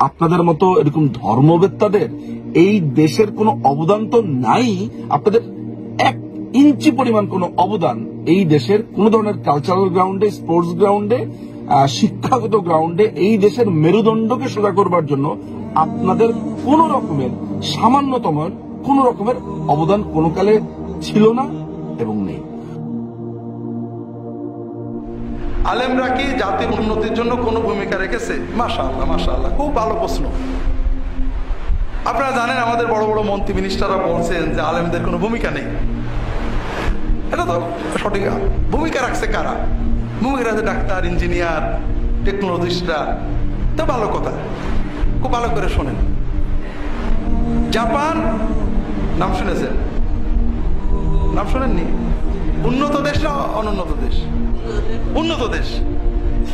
আপনাদের মতো এরকম ধর্মবেত্তাদের এই দেশের কোনো অবদান তো নাই, আপনাদের এক ইঞ্চি পরিমাণ কোনো অবদান এই দেশের কোন ধরনের কালচারাল গ্রাউন্ডে স্পোর্টস গ্রাউন্ডে শিক্ষাগত গ্রাউন্ডে এই দেশের মেরুদণ্ডকে সোজা করবার জন্য আপনাদের কোন রকমের সামান্যতম কোন রকমের অবদান কোনো কালে ছিল না এবং নেই। আলেমরা কি জাতির উন্নতির জন্য কোনো ভূমিকা রেখেছে? মাশা আল্লাহ আল্লাহ খুব ভালো প্রশ্ন। আপনারা জানেন আমাদের বড় বড় মন্ত্রী মিনিস্টাররা বলছেন যে আলেমদের কোনো ভূমিকা নেই। এটা তো সঠিক ভূমিকা রাখছে কারা? ভূমিকা রাখছে ডাক্তার ইঞ্জিনিয়ার টেকনোলজিস্টরা তো ভালো কথা। খুব ভালো করে শোনেন। জাপান, নাম শুনেছেন? নাম শোনেননি? উন্নত দেশ না অনুন্নত দেশ? উন্নত দেশ।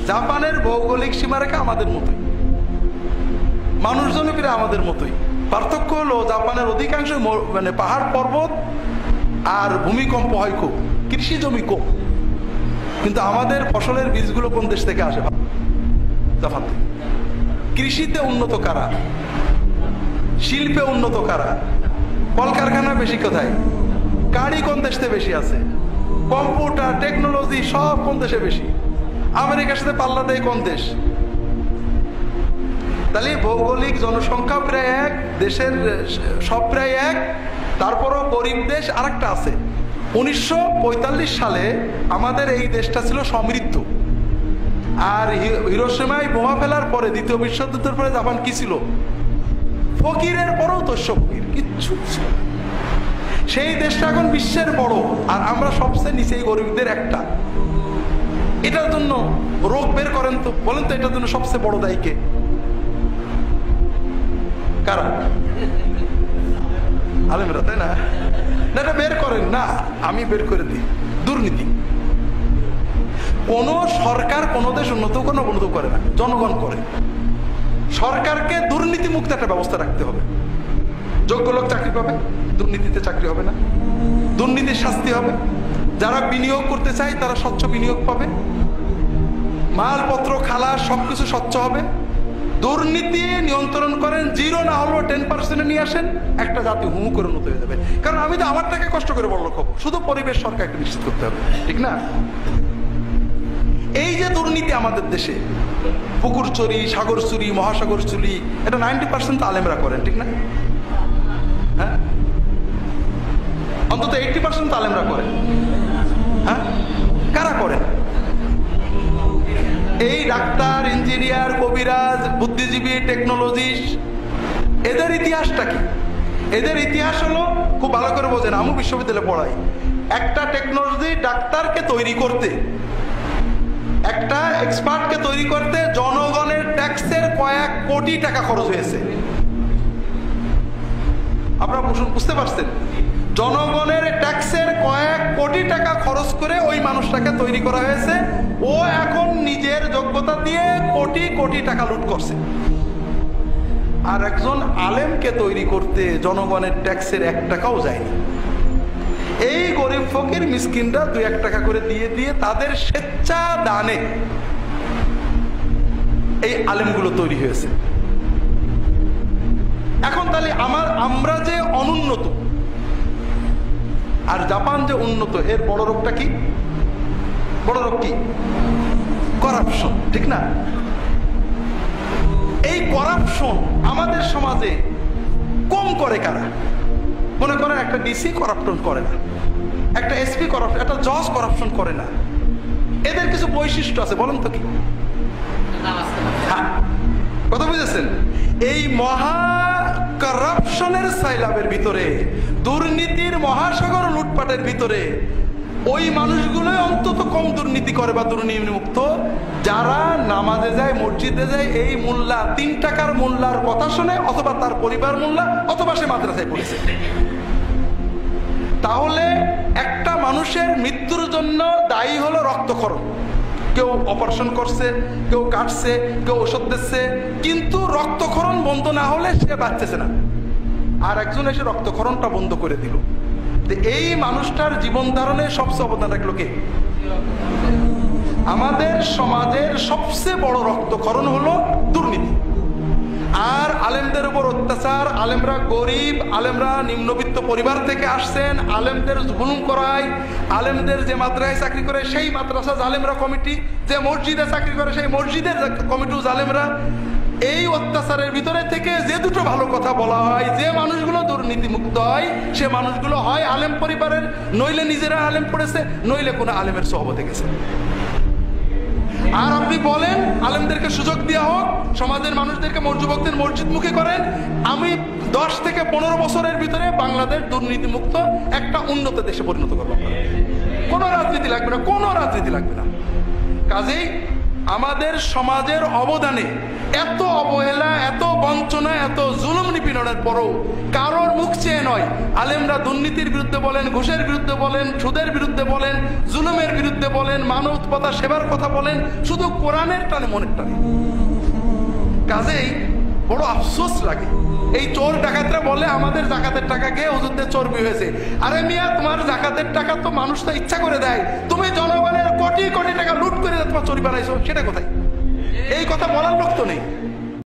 জাপানের ভৌগোলিক সীমারেখা আমাদের মতোই। মানুষজন ফিরে আমাদের মতোই। পার্থক্য হলো জাপানের অধিকাংশ মানে পাহাড় পর্বত আর ভূমিকম্প হয় খুব কৃষি জমি কম কিন্তু আমাদের ফসলের বীজগুলো কোন দেশ থেকে আসে? জাপান। থেকে। কৃষিতে উন্নত কারা? শিল্পে উন্নত কারা? কলকারখানা বেশি কোথায়? গাড়ি কোন দেশতে বেশি আছে? কম্পিউটার, টেকনোলজি, সব কোন দেশে বেশি। আমেরিকার সাথে পাল্লা দেয় কোন দেশ? তাহলে ভৌগোলিক জনসংখ্যা প্রায় এক, দেশের সব প্রায় এক, তারপরও গরিব দেশ আরেকটা আছে। উনিশশো পঁয়তাল্লিশ সালে আমাদের এই দেশটা ছিল সমৃদ্ধ। আর হিরোসীমায় বোমা ফেলার পরে দ্বিতীয় বিশ্বযুদ্ধের পরে জাপান কি ছিল? ফকিরের পরেও তস্য ফকির, কিচ্ছু ছিল। সেই দেশটা এখন বিশ্বের বড় আর আমরা সবচেয়ে নিচে এই গরিবদের একটা। এটার জন্য রোগ বের করেন তো বলেন তো এটার জন্য সবচেয়ে বড় দায়ী কে? কারা? আলেমরা তাই না? না, এটা বের করেন না আমি বের করে দিই। দুর্নীতি। কোন সরকার কোন দেশ উন্নত কোনো উন্নত করে না জনগণ করে। সরকারকে দুর্নীতি মুক্ত একটা ব্যবস্থা রাখতে হবে। যোগ্য লোক চাকরি পাবে, দুর্নীতিতে চাকরি হবে না। দুর্নীতির শাস্তি হবে। যারা বিনিয়োগ করতে চায়, তারা স্বচ্ছ বিনিয়োগ পাবে। মালপত্র, খালা, সবকিছু স্বচ্ছ হবে। দুর্নীতি নিয়ন্ত্রণ করেন, জিরো না হলেও টেন পার্সেন্টে নিয়ে আসেন, একটা জাতি হুমু করে উন্নত হয়ে যাবে। কারণ আমি তো আমার টাকা কষ্ট করে বড় লোক শুধু পরিবেশ সরকারকে নিশ্চিত করতে হবে, ঠিক না? এই যে দুর্নীতি আমাদের দেশে, পুকুর চুরি, সাগর চুরি, মহাসাগর চুরি, এটা নাইনটি পার্সেন্ট আলেমরা করেন, ঠিক না? হ্যাঁ? অন্তত এইটি পার্সেন্ট আলেমরা করেন হ্যাঁ? কারা করেন এই ডাক্তার, ইঞ্জিনিয়ার, কবিরাজ, বুদ্ধিজীবী টেকনোলজিস্ট এদের ইতিহাসটা কি? এদের ইতিহাস হলো, খুব ভালো করে বোঝেন, আমি বিশ্ববিদ্যালয়ে পড়াই। একটা টেকনোলজি ডাক্তারকে তৈরি করতে, একটা এক্সপার্টকে তৈরি করতে জনগণের ট্যাক্সের কয়েক কোটি টাকা খরচ হয়েছে। আপনারা বুঝতে পারছেন? জনগণের ট্যাক্সের কয়েক কোটি টাকা খরচ করে ওই মানুষটাকে তৈরি করা হয়েছে। ও এখন নিজের যোগ্যতা দিয়ে কোটি কোটি টাকা লুট করছে। আর একজন আলেমকে তৈরি করতে জনগণের ট্যাক্সের এক টাকাও যায়নি। এই গরিব ফকির মিসকিনরা দুই এক টাকা করে দিয়ে দিয়ে তাদের স্বেচ্ছা দানে এই আলেমগুলো তৈরি হয়েছে। তাহলে আমার আমরা যে অনুন্নত আর জাপান যে উন্নত এর বড় রোগটা কি? বড় রোগ কি? করাপশন ঠিক না? এই করাপশন আমাদের সমাজে কম করে কারা? মনে করেন একটা ডিসি করাপশন করে না একটা এসপি করাপশন একটা জজ করাপশন করে না। এদের কিছু বৈশিষ্ট্য আছে বলেন তো কি? হ্যাঁ কথা বুঝেছেন? এই মহা করাপশনের সাইলাবের ভিতরে, দুর্নীতির মহাসাগর লুটপাটের ভিতরে, ওই মানুষগুলোই অন্তত কম দুর্নীতি করে বা দুর্নীতি মুক্ত যারা নামাজে যায়, মসজিদে যায়, এই মোল্লা, তিন টাকার মোল্লার কথা শুনে, অথবা তার পরিবার মোল্লা, অথবা সে মাদ্রাসায় পড়েছে। তাহলে একটা মানুষের মৃত্যুর জন্য দায়ী হলো রক্তক্ষরণ। কেউ অপারেশন করছে, কেউ কাটছে, কেউ ওষুধ দিচ্ছে, কিন্তু রক্তক্ষরণ বন্ধ না হলে সে বাঁচতেছে না। আর একজন এসে রক্তক্ষরণটা বন্ধ করে দিল। এই মানুষটার জীবন ধারণে সবচেয়ে অবদান রাখল কে? আমাদের সমাজের সবচেয়ে বড় রক্তক্ষরণ হলো দুর্নীতি। অত্যাচার, আলেমরা গরিব, আলেমরা নিম্নবিত্ত পরিবার থেকে আসছেন, আলেমদের জুলুম করায়, আলেমদের যে মাদ্রাসায় চাকরি করে সেই মাদ্রাসা জালেমরা কমিটি, যে মসজিদে চাকরি করে সেই মসজিদের কমিটি জালেমরা, এই অত্যাচারের ভিতরে থেকে যে দুটো ভালো কথা বলা হয়, যে মানুষগুলো দুর্নীতি মুক্ত হয়, সে মানুষগুলো হয় আলেম পরিবারের, নইলে নিজেরা আলেম পড়েছে, নইলে কোনো আলেমের সহবতে গেছে। আর আপনি বলেন, আলেমদেরকে সুযোগ দেওয়া হোক, সমাজের মানুষদেরকে মর্যুবকদের মসজিদ মুখে করেন। আমি দশ থেকে পনেরো বছরের ভিতরে বাংলাদেশ দুর্নীতিমুক্ত একটা উন্নত দেশে পরিণত করব। কোনো রাজনীতি লাগবে না, কোনো রাজনীতি লাগবে না। কাজেই আমাদের সমাজের অবদানে এত অবহেলা, এত বঞ্চনা, এত জুলুম নিপীড়নের পরও কারোর মুখ চেয়ে নয়। আলেমরা দুর্নীতির বিরুদ্ধে বলেন, ঘুষের বিরুদ্ধে বলেন, সুদের বিরুদ্ধে বলেন, জুলুমের বিরুদ্ধে বলেন মানবতা সেবার কথা বলেন, শুধু কোরআনের টানে মনের টানে। কাজেই বড় আফসোস লাগে। এই চোর ডাকাতরা বলে আমাদের জাকাতের টাকা খেয়ে ওজনদের চর্বি হয়েছে। আরে মিয়া, তোমার জাকাতের টাকা তো মানুষ তো ইচ্ছা করে দেয়। তুমি জনগণের কোটি কোটি টাকা লুট করে তোমার চর্বি বানাইছো, সেটা কোথায়? এই কথা বলার লোক তো নেই।